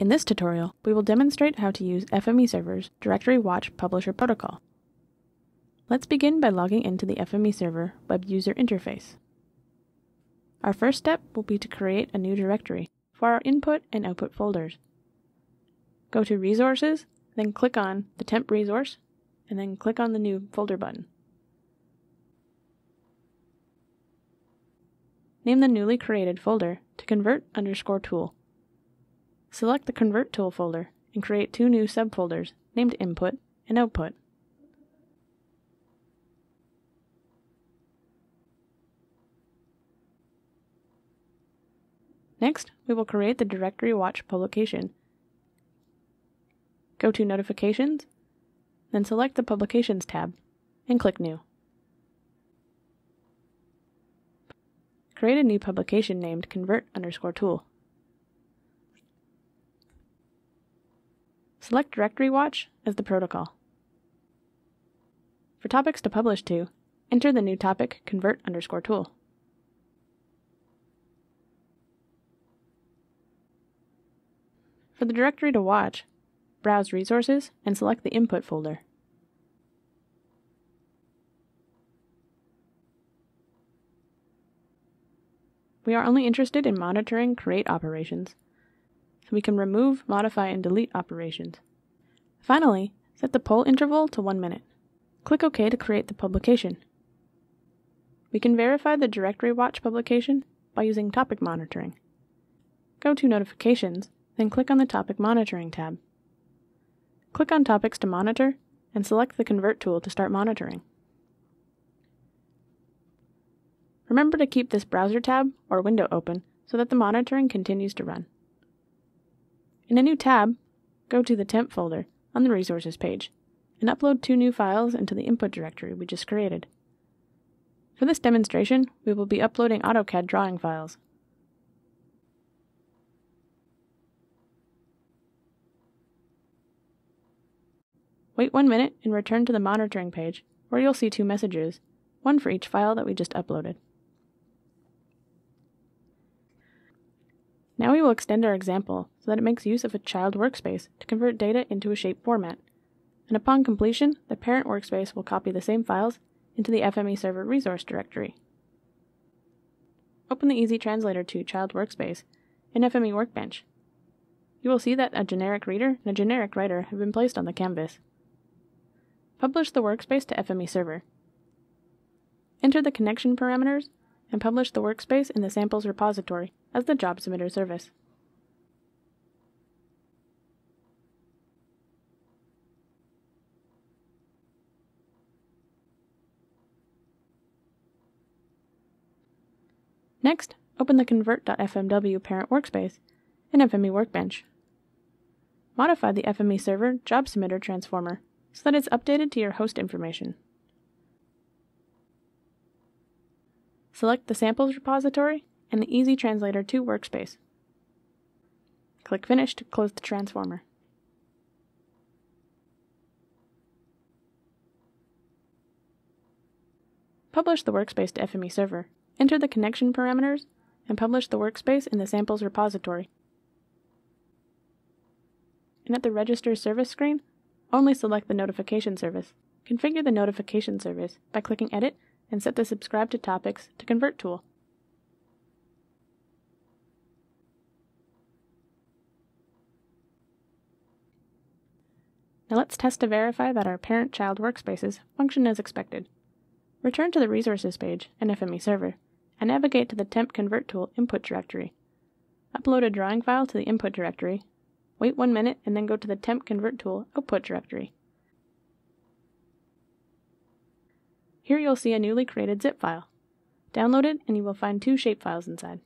In this tutorial, we will demonstrate how to use FME Server's Directory Watch Publisher protocol. Let's begin by logging into the FME Server web user interface. Our first step will be to create a new directory for our input and output folders. Go to Resources, then click on the temp resource, and then click on the New Folder button. Name the newly created folder to convert underscore tool. Select the Convert Tool folder and create two new subfolders named Input and Output. Next, we will create the Directory Watch publication. Go to Notifications, then select the Publications tab, and click New. Create a new publication named Convert underscore tool. Select Directory Watch as the protocol. For topics to publish to, enter the new topic convert underscore tool. For the directory to watch, browse Resources and select the Input folder. We are only interested in monitoring create operations, we can remove, modify, and delete operations. Finally, set the poll interval to 1 minute. Click OK to create the publication. We can verify the Directory Watch publication by using Topic Monitoring. Go to Notifications then click on the Topic Monitoring tab. Click on Topics to monitor, and select the Convert tool to start monitoring. Remember to keep this browser tab or window open so that the monitoring continues to run. In a new tab, go to the temp folder on the resources page and upload two new files into the input directory we just created. For this demonstration, we will be uploading AutoCAD drawing files. Wait one minute and return to the monitoring page, where you'll see two messages, one for each file that we just uploaded. Now we will extend our example so that it makes use of a child workspace to convert data into a shape format. And upon completion, the parent workspace will copy the same files into the FME server resource directory. Open the Easy Translator 2 child workspace in FME Workbench. You will see that a generic reader and a generic writer have been placed on the canvas. Publish the workspace to FME server. Enter the connection parameters and publish the workspace in the samples repository as the job submitter service. Next, open the convert.fmw parent workspace in FME Workbench. Modify the FME server job submitter transformer so that it's updated to your host information. Select the samples repository and the Easy Translator 2 workspace. Click Finish to close the transformer. Publish the workspace to FME server. Enter the connection parameters and publish the workspace in the samples repository. And at the Register Service screen, only select the notification service. Configure the notification service by clicking Edit and set the Subscribe to Topics to Convert tool. Now let's test to verify that our parent-child workspaces function as expected. Return to the Resources page in FME Server and navigate to the Temp Convert Tool input directory. Upload a drawing file to the input directory Wait one minute and then go to the temp convert tool output directory. Here you'll see a newly created zip file. Download it and you will find two shapefiles inside.